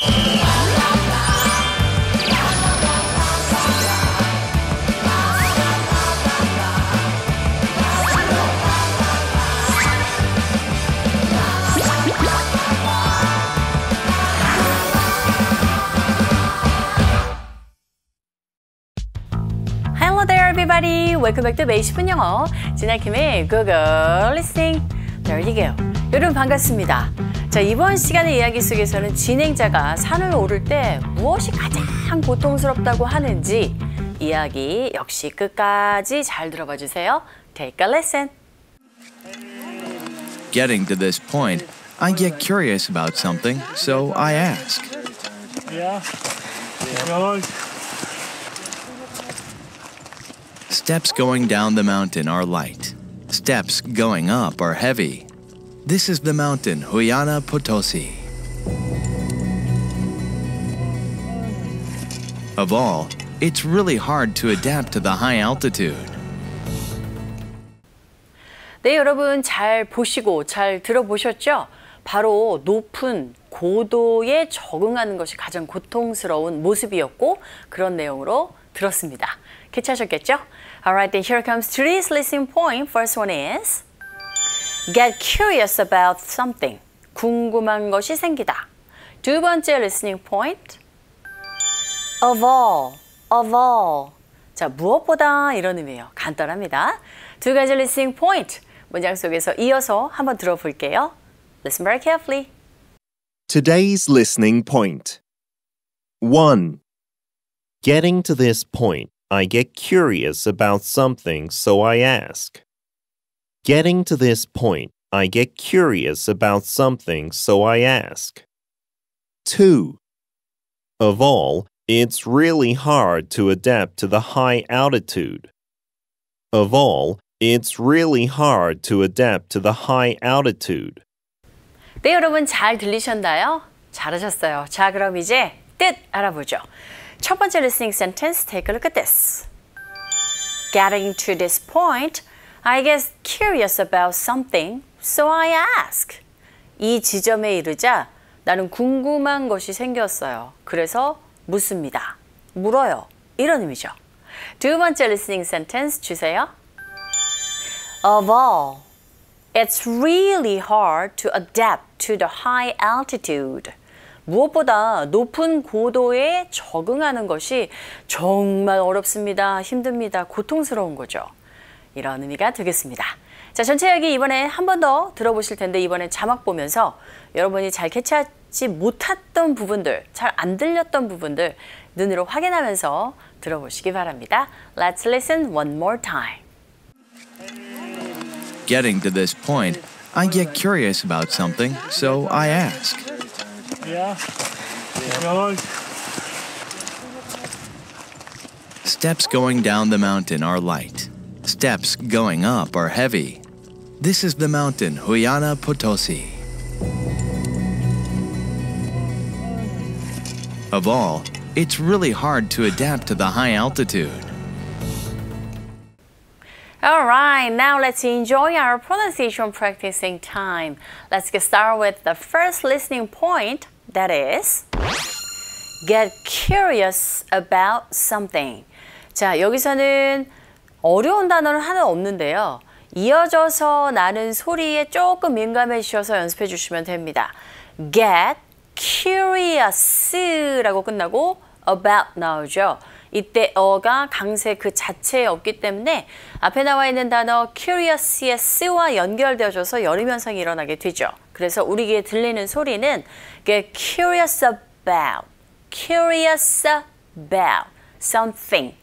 Hello there, everybody. Welcome back to 10분 영어. 진아킴의 Google Listening. There you go. 여러분 반갑습니다. 자, 이번 시간의 이야기 속에서는 진행자가 산을 오를 때 무엇이 가장 고통스럽다고 하는지 이야기 역시 끝까지 잘 들어봐 주세요. Take a listen. Getting to this point, I get curious about something, so I ask. Yeah. Good. Steps going down the mountain are light. Steps going up are heavy. This is the mountain Huyana Potosi. Of all, it's really hard to adapt to the high altitude. 네, 여러분 잘 보시고 잘 들어보셨죠? 바로 높은 고도에 적응하는 것이 가장 고통스러운 모습이었고 그런 내용으로 들었습니다. 캐치하셨겠죠? Alright, then here comes today's listening point. First one is get curious about something. 궁금한 것이 생기다. 두 번째 listening point of all, of all. 자, 무엇보다 이런 의미예요. 간단합니다. 두 가지 listening point 문장 속에서 이어서 한번 들어볼게요. Listen very carefully. Today's listening point. 1. Getting to this point, I get curious about something, so I ask. Getting to this point, I get curious about something, so I ask. 2. Of all, it's really hard to adapt to the high altitude. Of all, it's really hard to adapt to the high altitude. 네, 여러분 잘 들리셨나요? 잘하셨어요. 자, 그럼 이제 뜻 알아보죠. 첫 번째 listening sentence, take a look at this. Getting to this point, I get curious about something, so I ask. 이 지점에 이르자 나는 궁금한 것이 생겼어요. 그래서 묻습니다. 물어요. 이런 의미죠. 두 번째 listening sentence 주세요. Of all, it's really hard to adapt to the high altitude. 무엇보다 높은 고도에 적응하는 것이 정말 어렵습니다. 힘듭니다. 고통스러운 거죠. 이런 의미가 되겠습니다. 자, 전체 이야기 이번에 한 번 더 들어보실 텐데 이번에 자막 보면서 여러분이 잘 캐치하지 못했던 부분들, 잘 안 들렸던 부분들 눈으로 확인하면서 들어보시기 바랍니다. Let's listen one more time. Getting to this point, I get curious about something, so I ask. Yeah. Good. Steps going down the mountain are light. Steps going up are heavy. This is the mountain Huyana Potosi. Of all, it's really hard to adapt to the high altitude. All right, now let's enjoy our pronunciation practicing time. Let's get started with the first listening point that is get curious about something. 자, 여기서는 어려운 단어는 하나 없는데요. 이어져서 나는 소리에 조금 민감해지셔서 연습해 주시면 됩니다. get curious라고 끝나고 about 나오죠. 이때 어가 강세 그 자체에 없기 때문에 앞에 나와 있는 단어 curious의 s와 연결되어져서 열음 현상이 일어나게 되죠. 그래서 우리 귀에 들리는 소리는 get curious about, curious about something.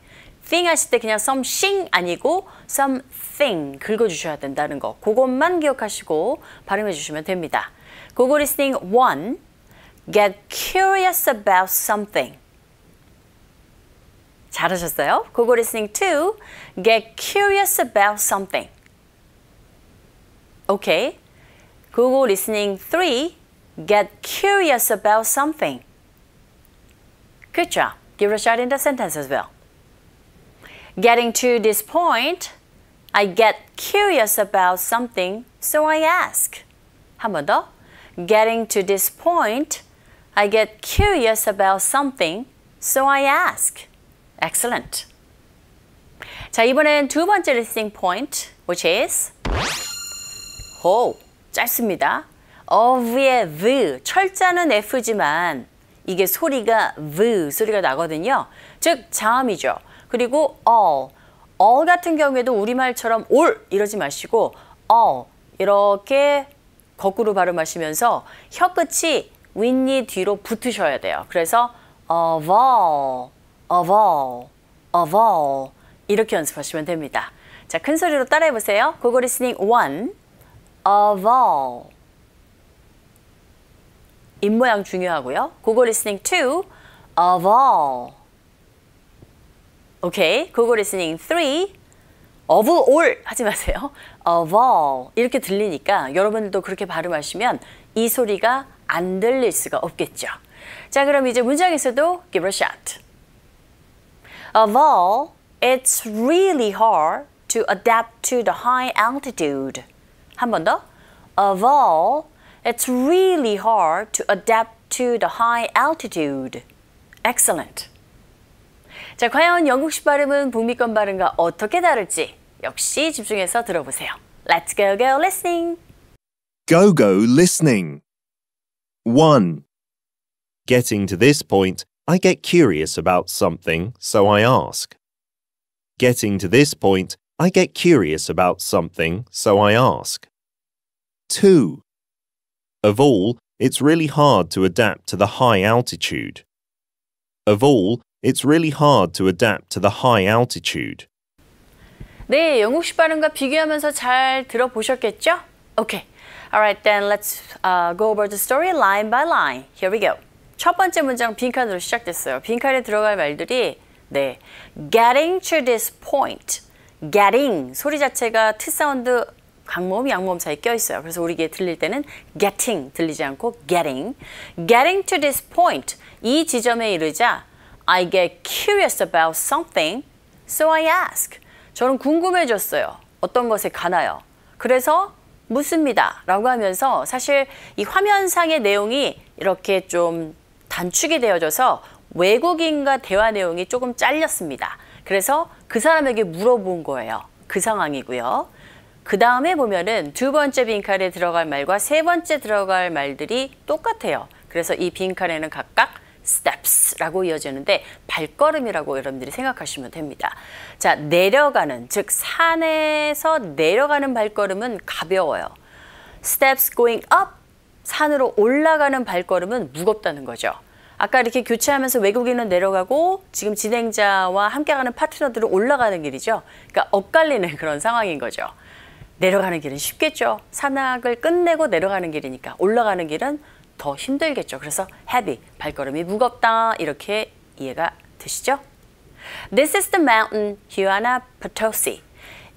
Thing 하실 때 그냥 something 아니고 something 긁어주셔야 된다는 거. 그것만 기억하시고 발음해 주시면 됩니다. Google listening 1. Get curious about something. 잘하셨어요. Google listening 2. Get curious about something. Okay. Google listening 3. Get curious about something. Good job. Give it a shot in the sentence as well. Getting to this point, I get curious about something, so I ask. 한 번 더. Getting to this point, I get curious about something, so I ask. Excellent. 자, 이번엔 두 번째 listening point, which is 호, 짧습니다. of의 the, 철자는 F지만 이게 소리가 v 소리가 나거든요. 즉 자음이죠. 그리고 all, all 같은 경우에도 우리말처럼 all 이러지 마시고 all 이렇게 거꾸로 발음하시면서 혀 끝이 윗니 뒤로 붙으셔야 돼요. 그래서 of all, of all, of all 이렇게 연습하시면 됩니다. 자, 큰 소리로 따라해 보세요. Go Go Listening 1 of all 입모양 중요하고요. Go Go Listening 2 of all 오케이. 고고 리스닝 3 of all 하지 마세요. of all 이렇게 들리니까 여러분들도 그렇게 발음하시면 이 소리가 안 들릴 수가 없겠죠. 자, 그럼 이제 문장에서도 give a shot. Of all, it's really hard to adapt to the high altitude. 한 번 더. Of all, it's really hard to adapt to the high altitude. Excellent. 자, 과연 영국식 발음은 북미권 발음과 어떻게 다를지 역시 집중해서 들어보세요. Let's go go listening. Go go listening. 1. Getting to this point, I get curious about something, so I ask. Getting to this point, I get curious about something, so I ask. 2. Of all, it's really hard to adapt to the high altitude. Of all, it's really hard to adapt to the high altitude. 네, 영국식 발음과 비교하면서 잘 들어보셨겠죠? Okay. Alright, then let's uh, go over the story line by line. Here we go. 첫 번째 문장 빈칸으로 시작됐어요. 빈칸에 들어갈 말들이 네, getting to this point. getting 소리 자체가 트 사운드 강모음, 양모음 사이에 껴 있어요. 그래서 우리에게 들릴 때는 getting 들리지 않고 getting. getting to this point. 이 지점에 이르자 I get curious about something, so I ask. 저는 궁금해졌어요. 어떤 것에 관하여. 그래서 묻습니다. 라고 하면서 사실 이 화면상의 내용이 이렇게 좀 단축이 되어져서 외국인과 대화 내용이 조금 잘렸습니다. 그래서 그 사람에게 물어본 거예요. 그 상황이고요. 그 다음에 보면은 두 번째 빈칸에 들어갈 말과 세 번째 들어갈 말들이 똑같아요. 그래서 이 빈칸에는 각각 steps라고 이어지는데 발걸음이라고 여러분들이 생각하시면 됩니다. 자, 내려가는 즉 산에서 내려가는 발걸음은 가벼워요. steps going up 산으로 올라가는 발걸음은 무겁다는 거죠. 아까 이렇게 교체하면서 외국인은 내려가고 지금 진행자와 함께 가는 파트너들은 올라가는 길이죠. 그러니까 엇갈리는 그런 상황인 거죠. 내려가는 길은 쉽겠죠. 산악을 끝내고 내려가는 길이니까 올라가는 길은 더 힘들겠죠. 그래서 heavy, 발걸음이 무겁다 이렇게 이해가 되시죠? This is the mountain Huayna Potosi.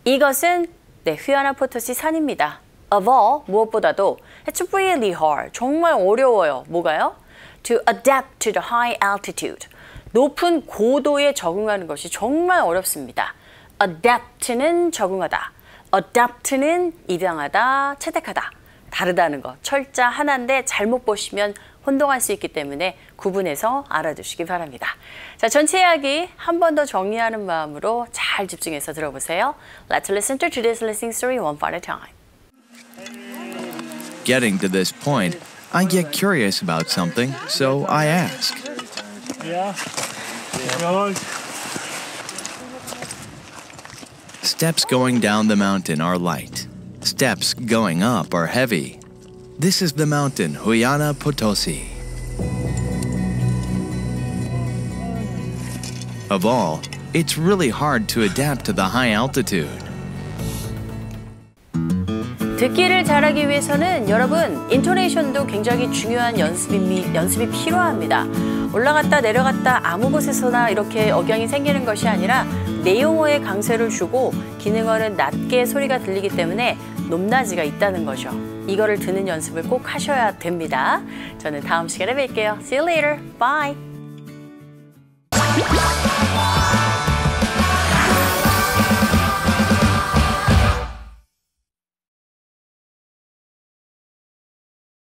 이것은 네, 휴아나 포토시 산입니다. Of all, 무엇보다도 it's really hard, 정말 어려워요. 뭐가요? To adapt to the high altitude. 높은 고도에 적응하는 것이 정말 어렵습니다. Adapt는 적응하다. Adapt는 입양하다, 채택하다. 다르다는 거. 철자 하나인데 잘못 보시면 혼동할 수 있기 때문에 구분해서 알아두시기 바랍니다. 자, 전체 이야기 한 번 더 정리하는 마음으로 잘 집중해서 들어보세요. Let's listen to today's listening story one part at a time. Getting to this point, I get curious about something, so I ask. Ja. Jawohl. Steps going down the mountain are light. Steps going up are heavy. This is the mountain Huyana Potosi. Of all, it's really hard to adapt to the high altitude. 듣기를 잘하기 위해서는 여러분 인토네이션도 굉장히 중요한 연습이, 연습이 필요합니다. 올라갔다 내려갔다 아무 곳에서나 이렇게 억양이 생기는 것이 아니라 내용어에 강세를 주고 기능어는 낮게 소리가 들리기 때문에 높낮이가 있다는 거죠. 이거를 듣는 연습을 꼭 하셔야 됩니다. 저는 다음 시간에 뵐게요. See you later. Bye.